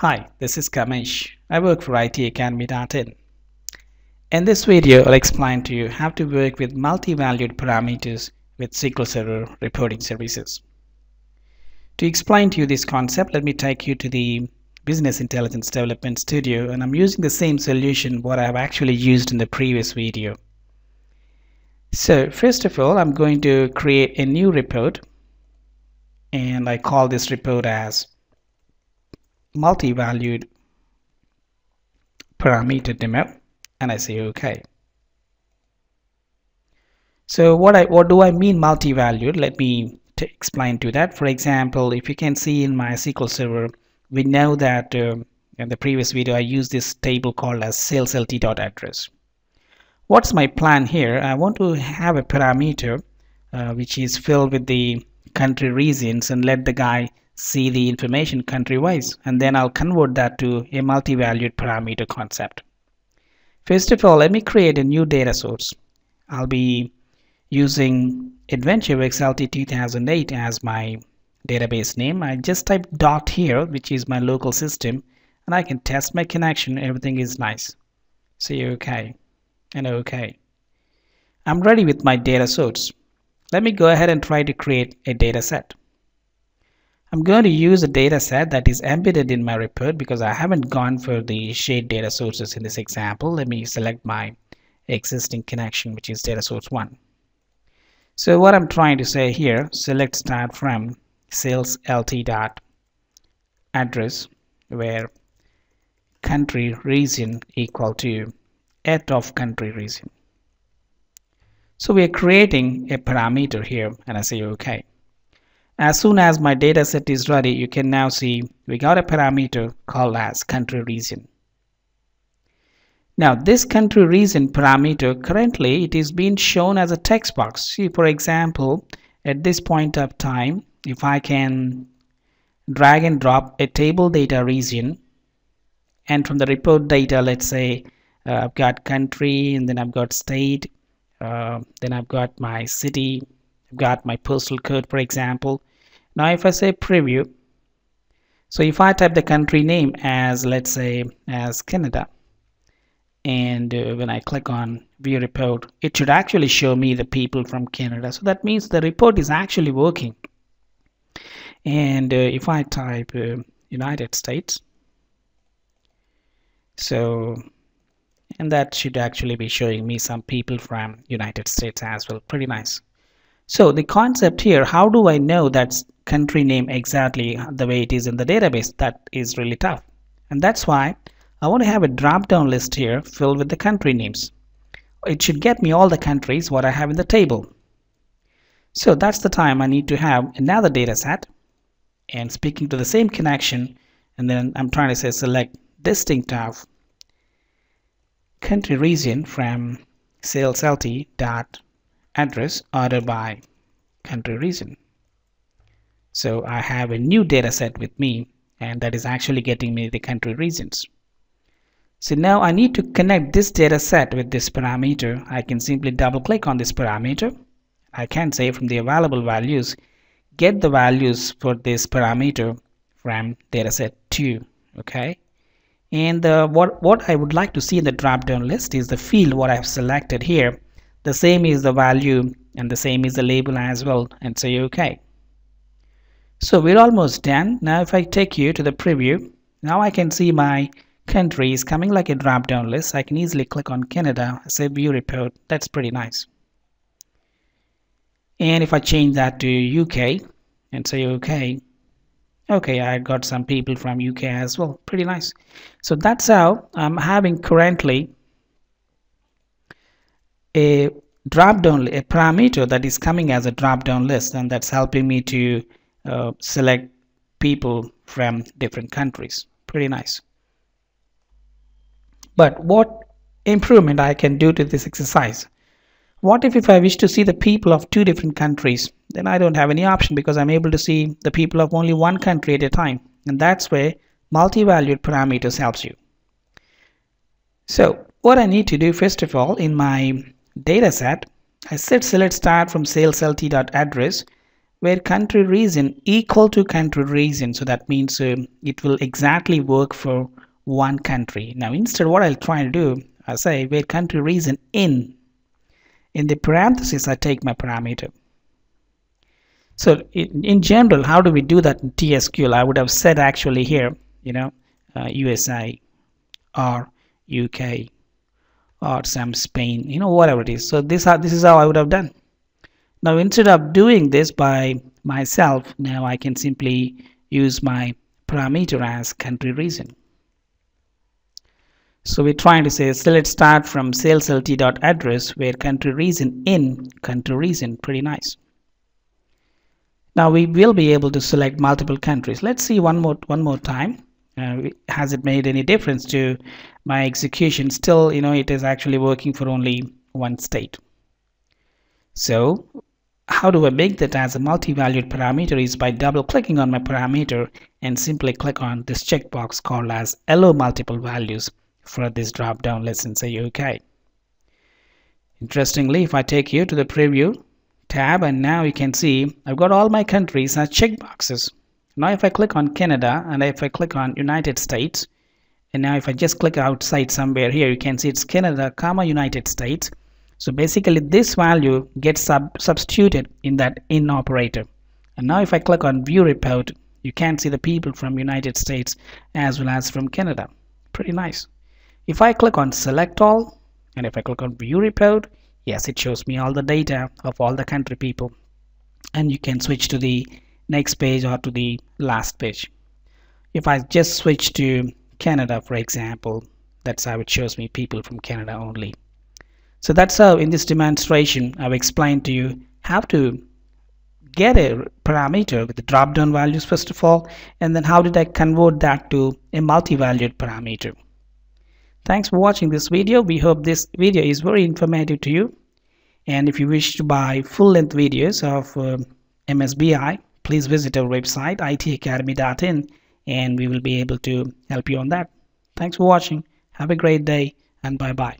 Hi, this is Kamesh. I work for ITAcademy.in. In this video, I'll explain to you how to work with multi-valued parameters with SQL Server reporting services. To explain to you this concept, let me take you to the Business Intelligence Development Studio and I'm using the same solution what I've actually used in the previous video. So first of all, I'm going to create a new report and I call this report as multi-valued parameter demo and I say okay. So what I what do I mean multi-valued? Let me explain to that. For example, if you can see in my SQL Server, we know that uh, in the previous video I used this table called as saleslt.address. What's my plan here? I want to have a parameter uh, which is filled with the country regions and let the guy see the information country wise and then I'll convert that to a multi-valued parameter concept. First of all let me create a new data source. I'll be using AdventureWorks LT 2008 as my database name. I just type dot here which is my local system and I can test my connection everything is nice. Say okay and okay. I'm ready with my data source. Let me go ahead and try to create a data set. I'm going to use a data set that is embedded in my report because I haven't gone for the shared data sources in this example. Let me select my existing connection which is data source 1. So what I'm trying to say here, select star from sales lt dot address where country region equal to at of country region. So we are creating a parameter here and I say okay. As soon as my data set is ready, you can now see we got a parameter called as country region. Now this country region parameter currently it is being shown as a text box. See for example at this point of time if I can drag and drop a table data region and from the report data let's say uh, I've got country and then I've got state uh, then I've got my city I've got my postal code for example now if I say preview so if I type the country name as let's say as Canada and uh, when I click on view report it should actually show me the people from Canada. So that means the report is actually working. And uh, if I type uh, United States so and that should actually be showing me some people from United States as well. Pretty nice. So the concept here how do I know that's country name exactly the way it is in the database. That is really tough. And that's why I want to have a drop down list here filled with the country names. It should get me all the countries what I have in the table. So that's the time I need to have another data set and speaking to the same connection and then I'm trying to say select distinct of country region from sales LT dot address order by country region. So I have a new data set with me and that is actually getting me the country regions. So now I need to connect this data set with this parameter. I can simply double click on this parameter. I can say from the available values get the values for this parameter from dataset 2 okay and what what I would like to see in the drop down list is the field what I have selected here the same is the value and the same is the label as well and say okay so we're almost done. Now if I take you to the preview now I can see my countries coming like a drop down list. I can easily click on Canada say view report. That's pretty nice. And if I change that to UK and say okay okay I got some people from UK as well. Pretty nice. So that's how I'm having currently a drop down a parameter that is coming as a drop down list and that's helping me to uh, select people from different countries. Pretty nice. But what improvement I can do to this exercise? What if if I wish to see the people of two different countries then I don't have any option because I'm able to see the people of only one country at a time. And that's where multi-valued parameters helps you. So what I need to do first of all in my data set I said select star from sales lt.address where country region equal to country region so that means uh, it will exactly work for one country. Now instead what I'll try to do I say where country region in in the parenthesis I take my parameter. So in, in general how do we do that in TSQL I would have said actually here you know uh, USA or UK or some Spain you know whatever it is. So this this is how I would have done now instead of doing this by myself now I can simply use my parameter as country region. So we're trying to say so let's start from saleslt.address where country region in country region pretty nice. Now we will be able to select multiple countries. Let's see one more one more time. Uh, has it made any difference to my execution? Still you know it is actually working for only one state. So how do I make that as a multi-valued parameter is by double clicking on my parameter and simply click on this checkbox called as allow multiple values for this drop down let's say OK interestingly if I take you to the preview tab and now you can see I've got all my countries as checkboxes. Now if I click on Canada and if I click on United States and now if I just click outside somewhere here you can see it's Canada comma United States so basically this value gets sub substituted in that in operator and now if I click on view report you can see the people from United States as well as from Canada. Pretty nice. If I click on select all and if I click on view report yes it shows me all the data of all the country people. And you can switch to the next page or to the last page. If I just switch to Canada for example that's how it shows me people from Canada only so that's how in this demonstration I've explained to you how to get a parameter with the drop down values first of all and then how did I convert that to a multi-valued parameter thanks for watching this video we hope this video is very informative to you and if you wish to buy full-length videos of uh, MSBI please visit our website itacademy.in and we will be able to help you on that. Thanks for watching. Have a great day and bye bye.